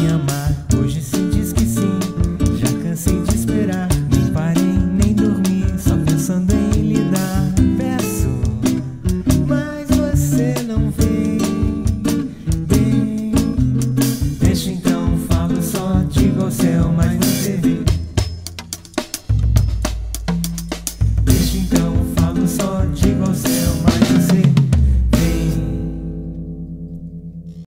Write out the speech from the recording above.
amar. Hoje se diz que sim, já cansei de esperar. Nem parei, nem dormi, só pensando em lidar. Peço, mas você não vem. Deixa então, falo só, de ao céu, mas não.